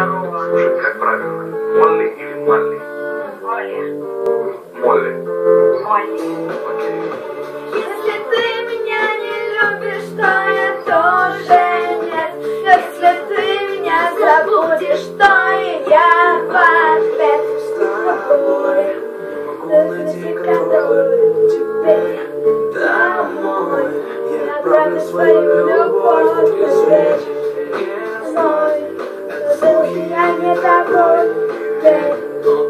Здорово. Слушай, как правильно? Молли или Малли? Молли. Молли. Окей. Если ты меня не любишь, то я тоже нет. Если ты меня забудешь, то и я в ответ с тобой. Могу найти, которую тебе домой. Я отправлю свою любовь. Мой, ты я не такой, ты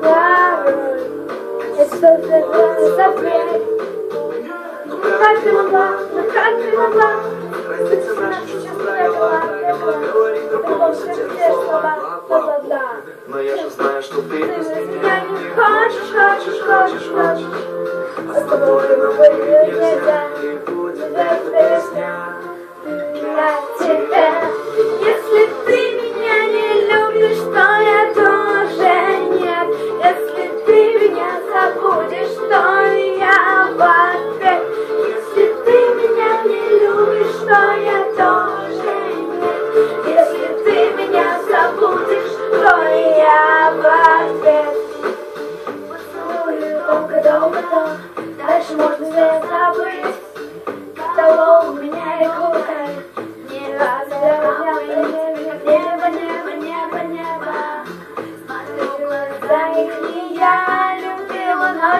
порой. Если ты был запрет, ну как ты могла, ну ты могла? Разница наша говорить другому сердце слова, бла-бла-бла. Но я знаю, что ты меня не хочешь, хочешь, хочешь, хочешь. А с тобой и эта песня. для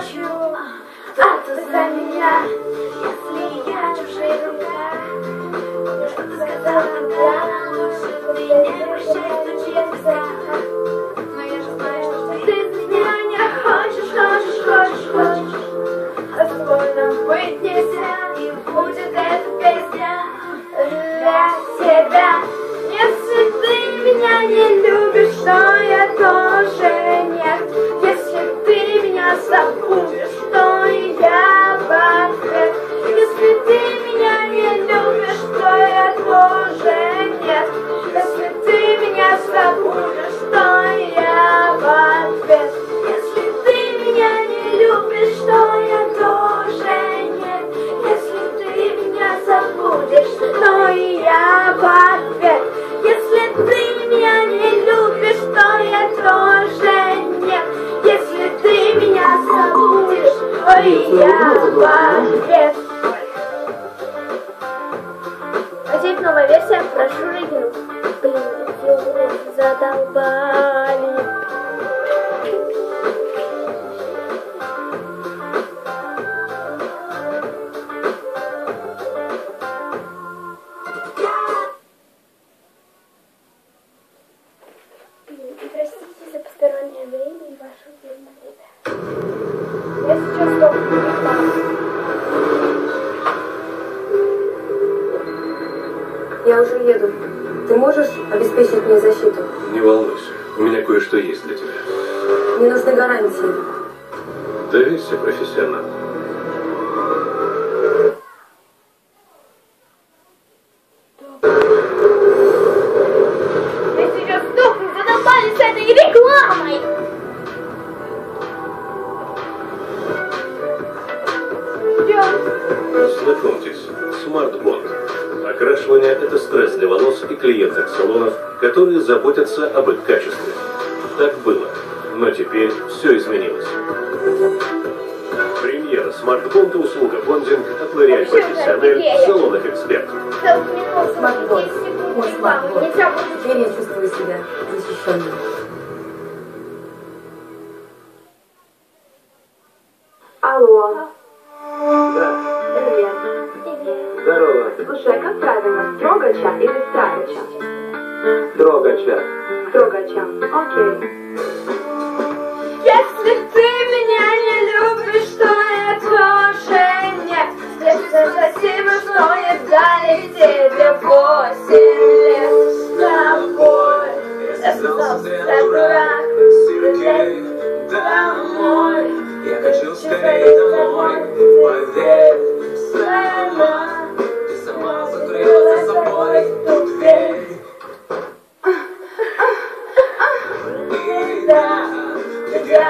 mushroom. А теперь новая версия прошу Регину. Блин, задолбали. Я уже еду. Ты можешь обеспечить мне защиту? Не волнуйся, у меня кое-что есть для тебя. Мне нужны гарантии. Доверься профессионалу. Я сейчас сдохну, задолбали с этой рекламой! Клиенток салонов, которые заботятся об их качестве. Так было, но теперь все изменилось. Премьера Bond – услуга бондинг от L'Oréal Professionnel в салонах эксперт. Мой. Теперь я чувствую себя защищенной. Алло. Да, Привет. здорово, Слушай, а как правильно, строгача или строгача? трогача. Строгача. Окей. Если ты меня не любишь, то я тоже нет. Если спасибо, что не дали тебе восемь лет с тобой. Я сказал, я дурак, домой. Я хочу скорее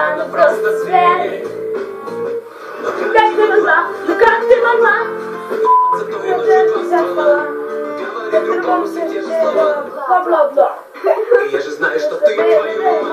я ну просто зверь. Ты Как ты могла, ну как ты могла? Я тебя нужен запала. Я в другом все бла-бла-бла. Я же знаю, что ты твою мать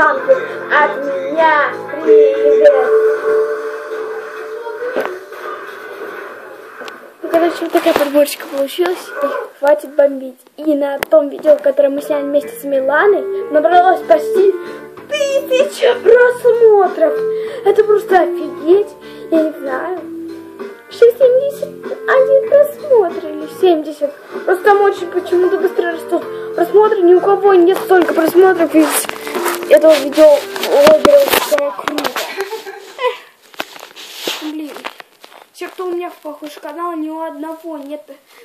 мамке от меня привет Ну, короче, вот такая подборочка получилась. И хватит бомбить. И на том видео, которое мы сняли вместе с Миланой, набралось почти тысяча просмотров. Это просто офигеть. Я не знаю. 61 просмотр или 70. Просто там очень почему-то быстро растут просмотры. Ни у кого нет столько просмотров из этого видео. Круто. Блин. Все, кто у меня в похожий канал, ни у одного нет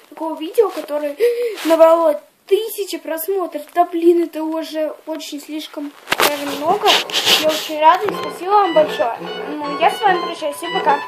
такого видео, которое набрало тысячи просмотров. Да блин, это уже очень слишком даже много. Я очень рада и спасибо вам большое. Ну, я с вами прощаюсь. Всем пока.